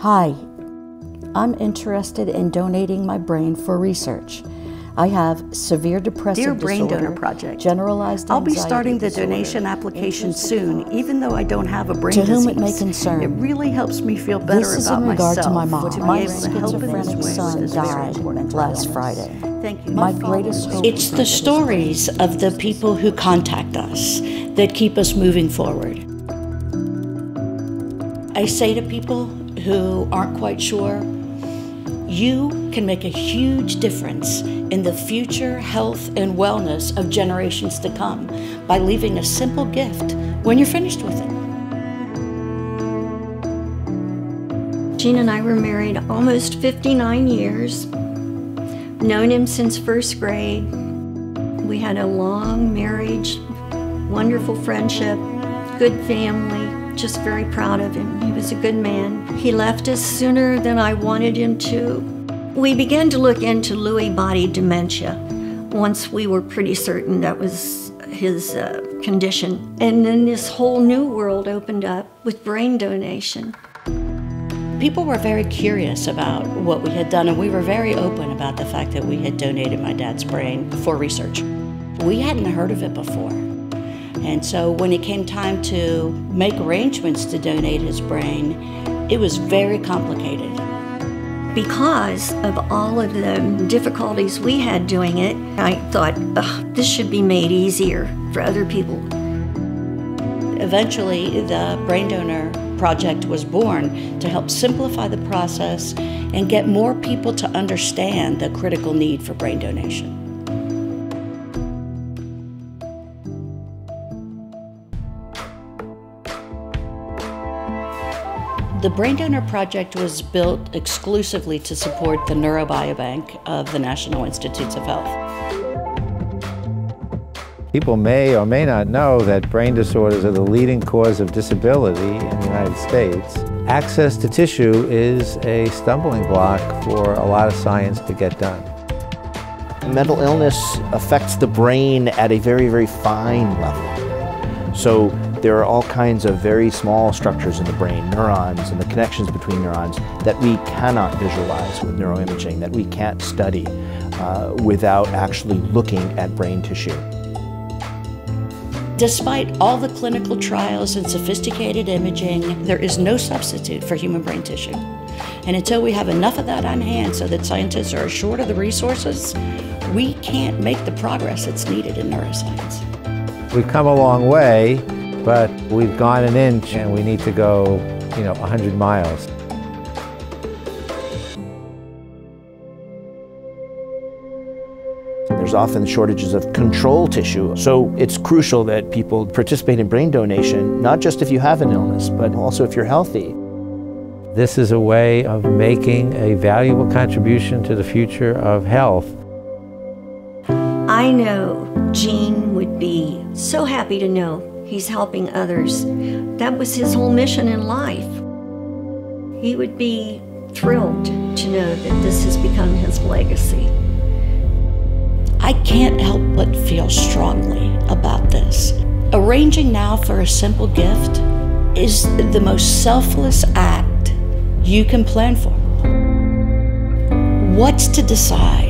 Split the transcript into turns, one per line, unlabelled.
Hi, I'm interested in donating my brain for research. I have severe depressive
Dear
disorder,
Brain Donor Project,
generalized
I'll be starting the
disorder,
donation application soon, even though I don't have a brain
To
disease.
whom it may concern.
It really helps me feel better
This is
about
in regard
myself.
to my mom.
To
My
able to help in
schizophrenic son died last. Friday.
Thank you.
My greatest hope
It's the stories of the people who contact us that keep us moving forward. I say to people who aren't quite sure, you can make a huge difference in the future health and wellness of generations to come by leaving a simple gift when you're finished with it.
Gene and I were married almost 59 years. Known him since first grade. We had a long marriage, wonderful friendship, good family. Just very proud of him. He was a good man. He left us sooner than I wanted him to. We began to look into Lewy body dementia once we were pretty certain that was his uh, condition. And then this whole new world opened up with brain donation.
People were very curious about what we had done, and we were very open about the fact that we had donated my dad's brain for research. We hadn't heard of it before. And so when it came time to make arrangements to donate his brain, it was very complicated.
Because of all of the difficulties we had doing it, I thought, Ugh, this should be made easier for other people.
Eventually, the Brain Donor Project was born to help simplify the process and get more people to understand the critical need for brain donation. The Brain Donor Project was built exclusively to support the Neurobiobank of the National Institutes of Health.
People may or may not know that brain disorders are the leading cause of disability in the United States. Access to tissue is a stumbling block for a lot of science to get done.
Mental illness affects the brain at a very, very fine level. So there are all kinds of very small structures in the brain, neurons and the connections between neurons that we cannot visualize with neuroimaging, that we can't study uh, without actually looking at brain tissue.
Despite all the clinical trials and sophisticated imaging, there is no substitute for human brain tissue. And until we have enough of that on hand so that scientists are assured of the resources, we can't make the progress that's needed in neuroscience.
We've come a long way, but we've gone an inch and we need to go, you know, 100 miles.
There's often shortages of control tissue, so it's crucial that people participate in brain donation, not just if you have an illness, but also if you're healthy.
This is a way of making a valuable contribution to the future of health.
I know Gene would be so happy to know he's helping others. That was his whole mission in life. He would be thrilled to know that this has become his legacy.
I can't help but feel strongly about this. Arranging now for a simple gift is the most selfless act you can plan for. What's to decide